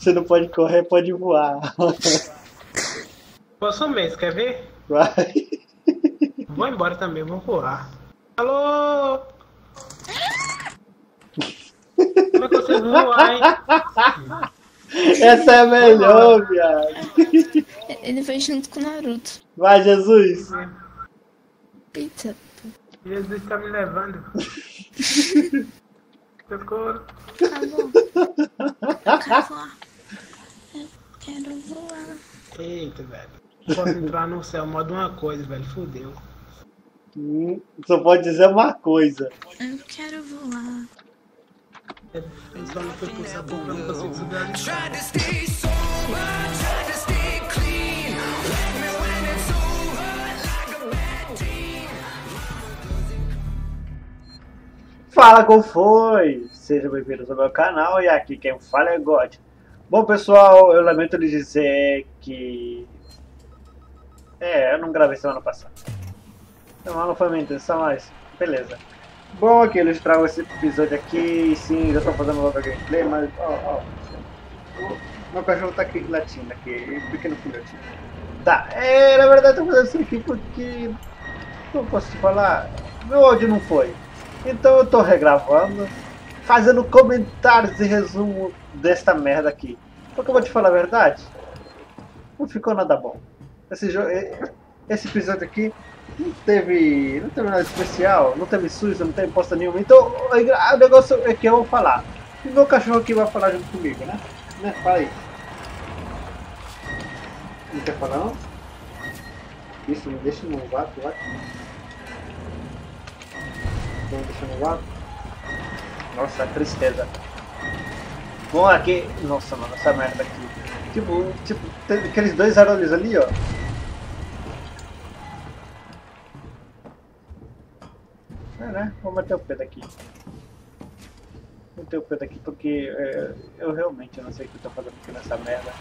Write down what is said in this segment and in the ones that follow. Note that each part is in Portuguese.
Você não pode correr, pode voar. Posso mesmo, quer ver? Vai. Vou embora também, vou voar. Alô? Como é que você voar, hein? Essa é a melhor, viado. Ele foi junto com o Naruto. Vai, Jesus. Eita. Jesus tá me levando. Socorro. Tá bom. Eu quero voar. Eita, velho. Posso entrar no céu, modo uma coisa, velho. Fudeu. Hum, Só pode dizer uma coisa. Eu quero voar. Ele só não foi porque eu não consigo subir ali. Fala qual foi? Sejam bem-vindos ao meu canal e aqui quem fala é God. Bom pessoal, eu lamento lhe dizer que. É, eu não gravei semana passada. Não, não foi minha intenção, mas beleza. Bom, aqui eles trago esse episódio aqui, sim, já estou fazendo outra gameplay, mas ó, ó. Meu cachorro tá aqui latindo aqui, pequeno filhotinho. Tá, é, na verdade eu tô fazendo isso aqui porque. Eu posso te falar? Meu áudio não foi. Então eu tô regravando, fazendo comentários e resumo desta merda aqui. Porque eu vou te falar a verdade, não ficou nada bom. Esse, jo- eh, esse episódio aqui não teve, não teve nada especial, não teve susto, não teve posta nenhuma. Então o negócio é que eu vou falar. E meu cachorro aqui vai falar junto comigo, né? né? Fala aí. Não quer falar não? Isso, me deixa no vácuo, vai. Vamos deixar no vácuo. Nossa, tristeza. Bom, aqui. Nossa, mano, essa merda aqui. Tipo, tipo, aqueles dois arolis ali, ó. É, né? Vou meter o pé daqui. Vou meter o pé daqui porque é, eu realmente não sei o que eu tô fazendo aqui nessa merda.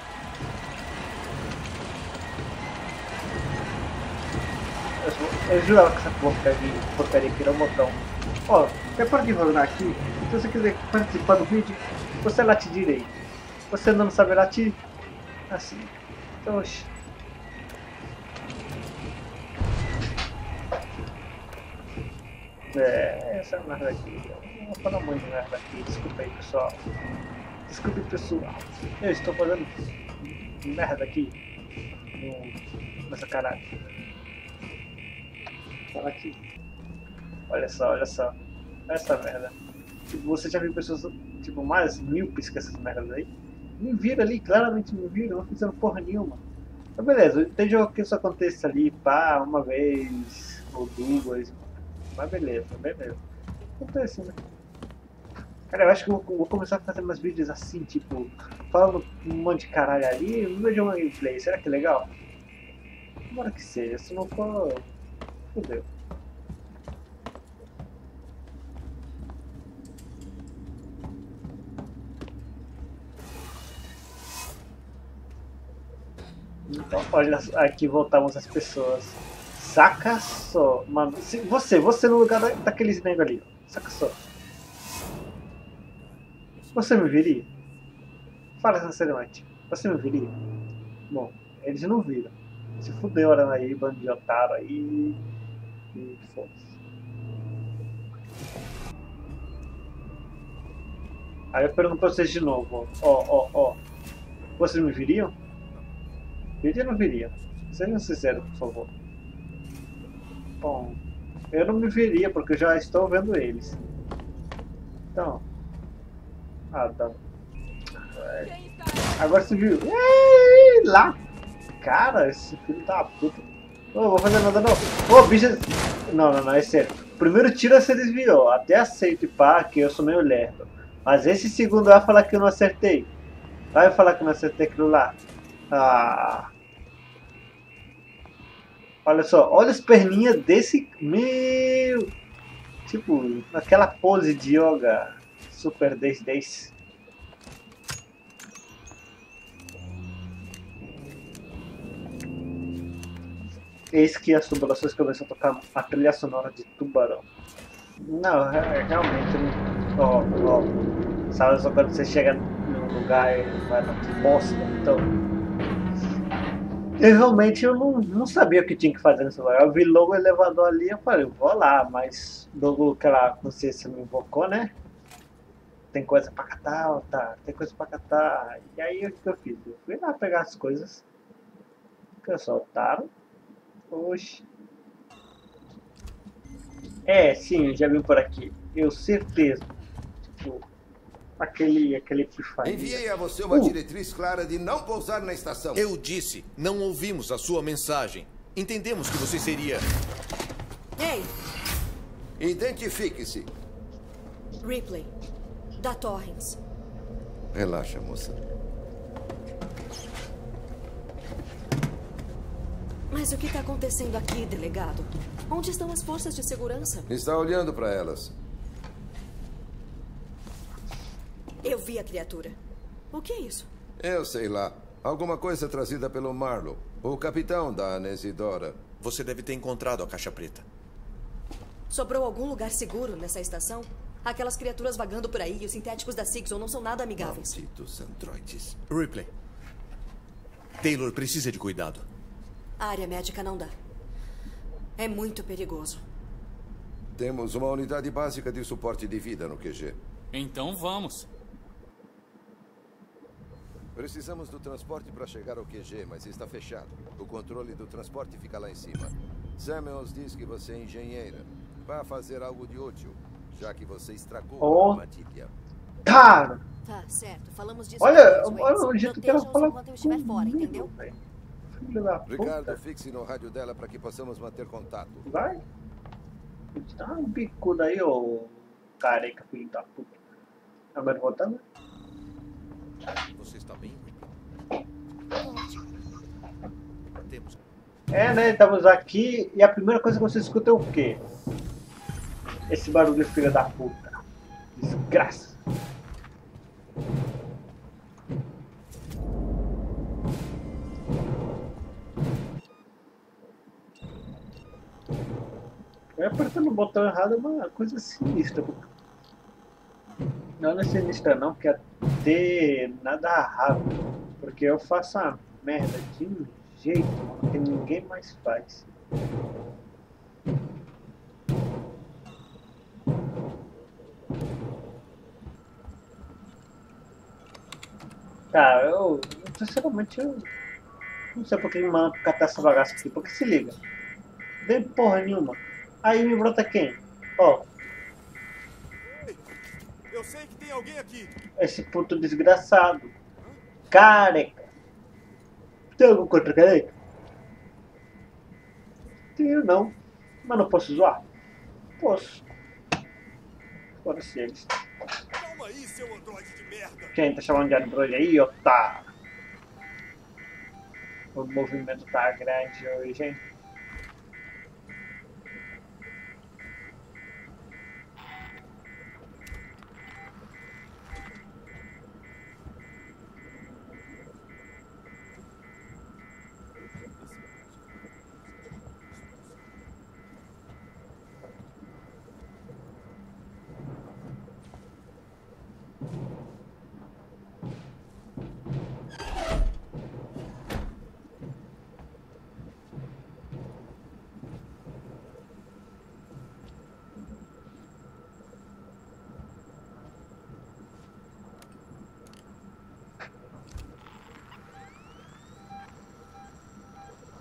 Eu, eu jurava que essa porcaria, porcaria aqui era um botão. Ó, você pode rodar aqui. Se você quiser participar do vídeo, você late direito. Você não sabe latir? Assim. Então, oxi. É, essa merda aqui. Eu vou falar muito de merda aqui. Desculpa aí, pessoal. Desculpe, pessoal. Eu estou fazendo merda aqui. No, nessa caralho. Fala aqui. Olha só, olha só. Olha essa merda. Tipo, você já viu pessoas tipo, mais míopes que essas merdas aí? Me viram ali, claramente me viram, não fizeram porra nenhuma. Mas beleza, tem jogo que isso aconteça ali, pá, uma vez ou duas. Mas beleza, beleza. Acontece, né? Cara, eu acho que eu vou, começar a fazer mais vídeos assim, tipo, falando um monte de caralho ali, de uma gameplay. Será que é legal? Tomara que seja, se não for. Fudeu. Então, olha, aqui voltamos as pessoas. Saca só, mano. Se, você, você no lugar da, daqueles negros ali, ó. Saca só. Você me viria? Fala sinceramente. Você me viria? Bom, eles não viram. Se fudeu, olhando aí, bando de otário aí. E foda-se. Aí eu pergunto pra vocês de novo, ó, ó, ó. Vocês me viriam? Viria não viria? Sejam sinceros, por favor. Bom, eu não me viria porque eu já estou vendo eles. Então. Ah, tá. Agora você viu. Ei, lá! Cara, esse filho da puta. Ô, vou fazer nada não. Ô, bicho. Não, não, não, é sério. Primeiro tiro você desviou. Até aceito, pá, que eu sou meio lerdo. Mas esse segundo vai falar que eu não acertei. Vai falar que eu não acertei aquilo lá. Ah. Olha só, olha as perninhas desse. Meu! Tipo, naquela pose de yoga super 10 10. Eis que as tubulações começam a tocar a trilha sonora de tubarão. Não, realmente. Ó, ó. Sabe só quando você chega num lugar e vai dar bosta. Então. Eu realmente eu não, não sabia o que tinha que fazer nesse lugar. Eu vi logo o elevador ali eu falei, vou lá, mas logo aquela consciência me invocou, né? Tem coisa pra catar, tá? Tem coisa pra catar. E aí o que eu fiz? Eu fui lá pegar as coisas que soltaram. Oxi. É, sim, já vim por aqui. Eu certeza. Tipo, aquele, aquele epifania. Enviei a você uma Uh. diretriz clara de não pousar na estação. Eu disse, não ouvimos a sua mensagem. Entendemos que você seria. Ei, Identifique-se. Ripley, da Torrens. Relaxa, moça. Mas o que está acontecendo aqui, delegado? Onde estão as forças de segurança? Está olhando para elas. Vi a criatura. O que é isso? Eu sei lá. Alguma coisa trazida pelo Marlow, o capitão da Anesidora. Você deve ter encontrado a caixa preta. Sobrou algum lugar seguro nessa estação? Aquelas criaturas vagando por aí e os sintéticos da Sixon não são nada amigáveis. Malditos androides. Ripley. Taylor precisa de cuidado. A área médica não dá. É muito perigoso. Temos uma unidade básica de suporte de vida no QG. Então vamos. Precisamos do transporte para chegar ao QG, mas está fechado. O controle do transporte fica lá em cima. Samuels diz que você é engenheira. Vá fazer algo de útil, já que você estragou Oh. a armadilha. Cara, Tá, certo. Falamos disso. olha, olha o jeito que ela fala enquanto eu estiver fora, comigo, entendeu? Ricardo, fixe no rádio dela para que possamos manter contato. Vai. Dá um bicudo aí, ô careca, filho da puta. Agora voltando. Você está bem? Temos. É, né? Estamos aqui e a primeira coisa que você escuta é o quê? Esse barulho, filho da puta. Desgraça. Eu apertando o botão errado é uma coisa sinistra. Não, sinistra não, porque é ter nada rápido. Porque eu faço a merda de um jeito que ninguém mais faz. Tá, eu. Sinceramente eu. Não sei por que me manda catar essa bagaça aqui, porque se liga. Vem porra nenhuma. Aí me brota quem? Ó, Eu sei que tem alguém aqui. esse puto desgraçado. Careca. Tem algum contra careca? Tenho não. Mas não posso zoar? Posso. Foda-se eles. Calma aí, seu androide de merda. Quem tá chamando de androide aí, otário? O movimento tá grande hoje, hein?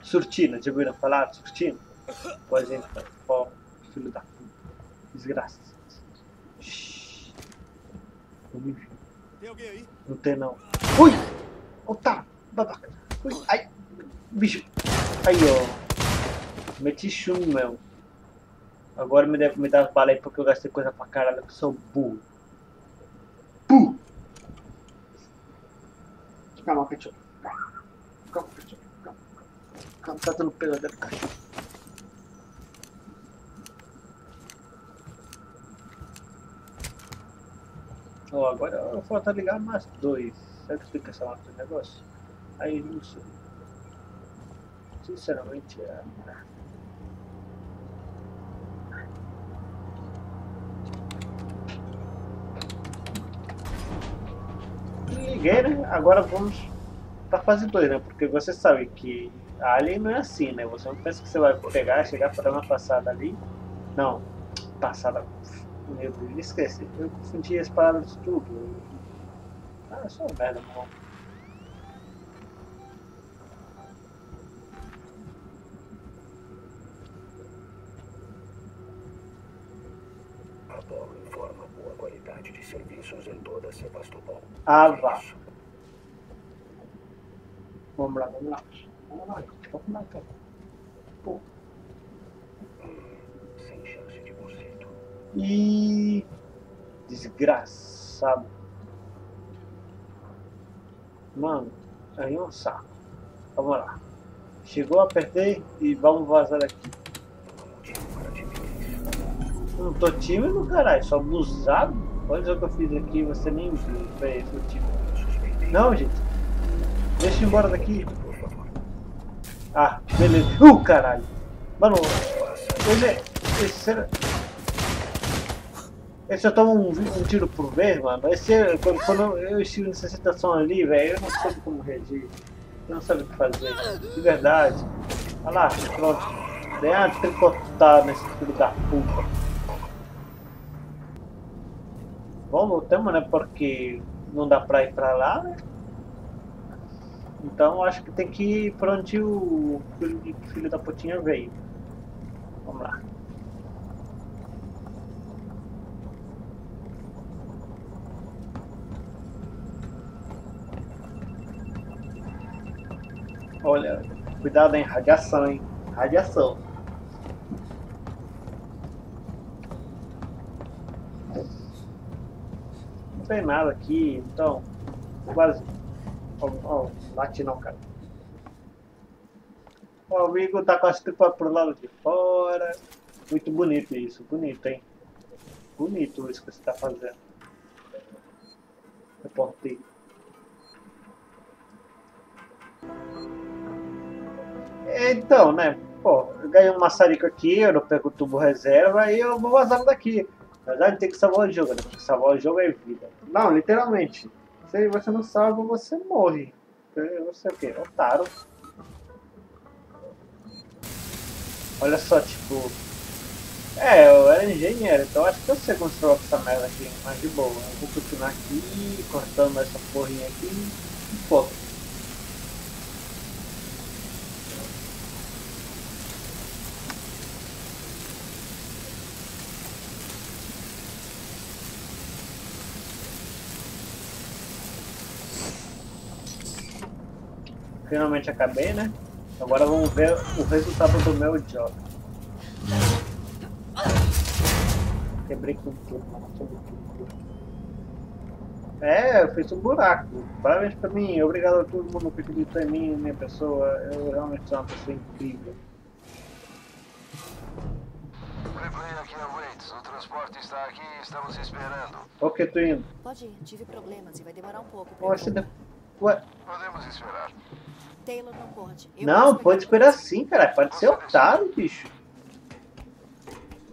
Surtina, já ouviram falar de Surtina? Pois então, ó, filho da puta. Desgraça. Tem alguém aí? Não tem não. Ui! Otário! Babaca! Ui! Ai! Bicho! Aí, ó. Meti chumbo mesmo. Agora me deve me dar as balas aí porque eu gastei coisa pra caralho, que eu sou burro. Burro! Calma, cachorro. Calma, cachorro. Calma. Calma, tá dando pesadelo, cachorro. Ó, agora falta ligar mais dois. Será que fica essa outro negócio? Aí não sei. Sinceramente, é. ninguém, né? Agora vamos pra fase 2, né? Porque você sabe que Alien não é assim, né? Você não pensa que você vai pegar, chegar para dar uma passada ali. Não, passada. Meu Deus, esqueci. Eu confundi as palavras tudo. Ah, eu sou um merda, meu irmão. Apolo informa boa qualidade de serviços em toda Sebastopol. Ah, vá. Vamos lá, vamos lá. Ih, desgraçado. Mano, aí é um saco. Vamos lá. Chegou, apertei e vamos vazar timidez. Não tô tímido, caralho, só abusado. Olha o que eu fiz aqui, você nem viu. Não, gente. Deixa eu embora daqui. Ah, beleza. Uh, caralho. Mano, esse, esse, esse eu tomo um, um tiro por vez, mano. Esse, é- quando, quando eu estive nessa situação ali, velho, eu não soube como reagir. Eu não sabia o que fazer. De verdade. Olha lá, pronto. Dei uma tricotada nesse filho da puta. Bom, voltamos, né? Porque não dá pra ir pra lá, né? Então acho que tem que ir pra onde o filho, filho da putinha veio. Vamos lá. Olha, cuidado hein, radiação, hein? Radiação. Não tem nada aqui, então. Quase. Ó, ó, bate não, cara. O amigo tá com as pro lado de fora. Muito bonito isso, bonito, hein? Bonito isso que você tá fazendo. Reportei. Então, né? Pô, eu ganhei um maçarico aqui, eu não pego o tubo reserva e eu vou vazar daqui. Na verdade, tem que salvar o jogo, né? Porque salvar o jogo é vida. Não, literalmente. Se você não salva, você morre. Você é o quê? Otário. Olha só, tipo. É, eu era engenheiro, então acho que eu sei construir essa merda aqui, mas de boa. Eu vou continuar aqui, cortando essa porrinha aqui e pô. Finalmente acabei, né? Agora vamos ver o resultado do meu job. Quebrei com tudo, mano. tudo, tudo. É, eu fiz um buraco. Parabéns pra mim. Obrigado a todo mundo que acreditou em mim, minha pessoa. Eu realmente sou uma pessoa incrível. Replay aqui Waits. O transporte está aqui e estamos esperando. Ô, que tu indo? Pode ir, tive problemas e vai demorar um pouco. Ué, Podemos esperar. Taylor não pode. Eu não, pode esperar sim, cara. Pode ser otário, bicho.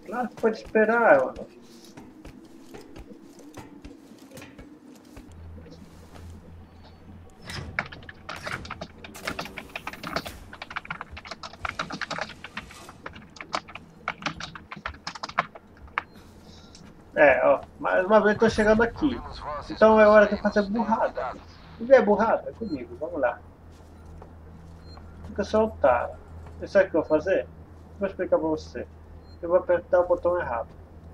Claro que pode esperar, mano. É, ó, mais uma vez tô chegando aqui. Então é hora de fazer burrada. Se vier burrada, é comigo, vamos lá. Fica só otário. E sabe o que eu vou fazer? Vou explicar pra você. Eu vou apertar o botão errado.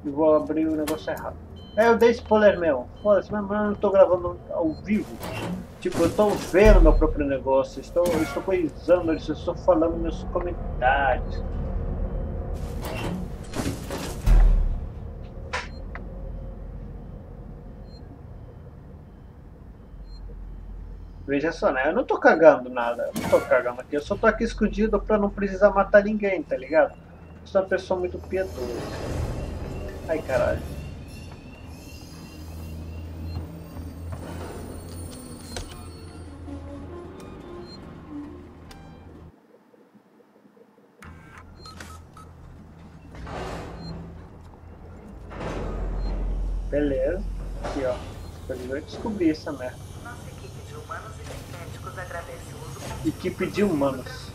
E vou abrir o negócio errado. É, eu dei spoiler mesmo. Foda-se, mas eu não tô gravando ao vivo. Tipo, eu tô vendo meu próprio negócio. Estou, eu estou coisando isso, eu estou falando nos comentários. Veja só, né? Eu não tô cagando nada. Eu não tô cagando aqui. Eu só tô aqui escondido pra não precisar matar ninguém, tá ligado? Eu sou uma pessoa muito piedosa. Ai, caralho. Beleza. Aqui, ó. Eu descobri essa merda. Nossa equipe Equipe de humanos.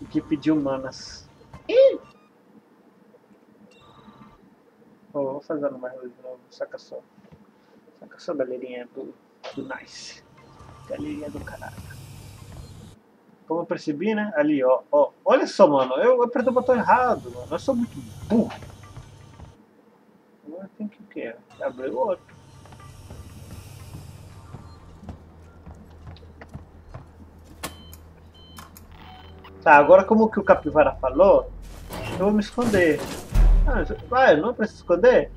De. Equipe de humanas. Ih! Oh, vou fazer mais luz de novo, saca só. Saca só, galerinha do, do Nice. Galerinha do caralho. Como eu percebi, né? Ali, ó, ó. Olha só, mano. Eu apertei o botão errado, mano. Eu sou muito burro. Agora tem que o quê? Abrir o outro. Tá, agora como que o Capivara falou, eu vou me esconder. Ah, vai, não é pra se esconder?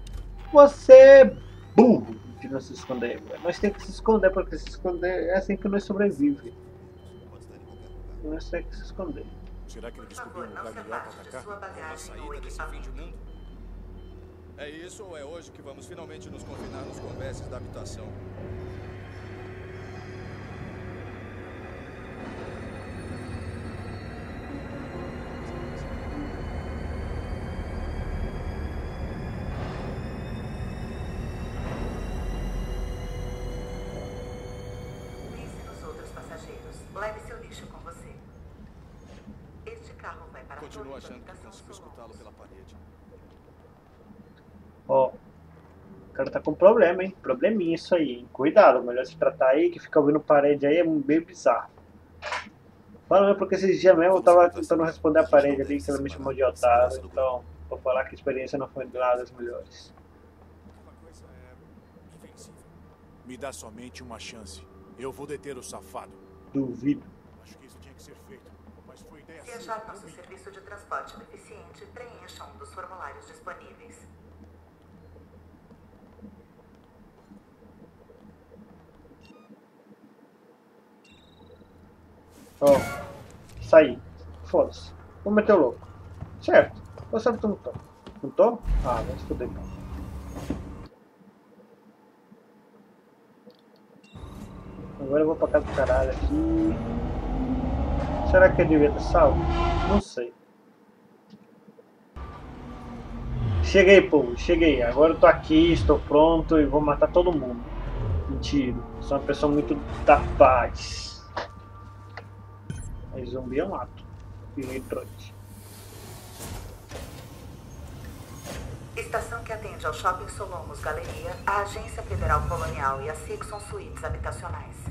Você é burro de não se esconder. Nós temos que se esconder, porque se esconder é assim que nós sobrevivemos. Nós temos que se esconder. Será que ele descobriu um não lugar melhor para atacar? bagagem ou Saída desse fim de mundo? É isso ou é hoje que vamos finalmente nos confinar nos converses da habitação? Leve seu lixo com você. Este carro vai para a Continuo da achando que consigo escutá-lo pela parede. Ó, o cara tá com problema, hein? Probleminha isso aí, hein? Cuidado, melhor se tratar aí, que fica ouvindo parede aí é bem bizarro. Falando porque esses dias mesmo eu tava tentando responder a parede ali, que ela me chamou de otário, então vou falar que a experiência não foi lá das melhores. É invencível. Me dá somente uma chance. Eu vou deter o safado. Duvido. Acho que isso tinha que ser feito. Mas foi ideia Se achar nosso serviço de transporte deficiente, preencha um dos formulários disponíveis. Ó, saí. Foda-se. Vou meter o louco. Certo. Eu sabe que tu não tô. Não tô? Ah, vai se fuder então. Agora eu vou pra casa do caralho aqui. Será que eu devia ter salvo? Não sei. Cheguei, povo, cheguei. Agora eu tô aqui, estou pronto e vou matar todo mundo. Mentira. Sou uma pessoa muito da paz. Aí zumbi eu mato. E retroide. Estação que atende ao Shopping Solomos Galeria, a Agência Federal Colonial e a Sixon Suítes Habitacionais.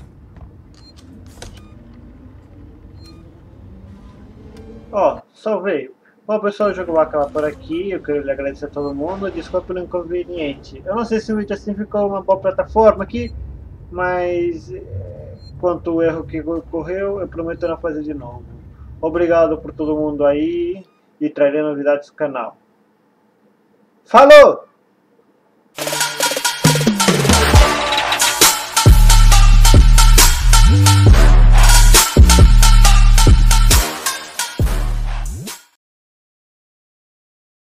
Ó, salvei. Bom, pessoal, o jogo vai acabar por aqui. Eu quero lhe agradecer a todo mundo. Desculpa pelo inconveniente. Eu não sei se o vídeo assim ficou uma boa plataforma aqui, mas é, quanto o erro que ocorreu, eu prometo não fazer de novo. Obrigado por todo mundo aí e trarei novidades do canal. Falou!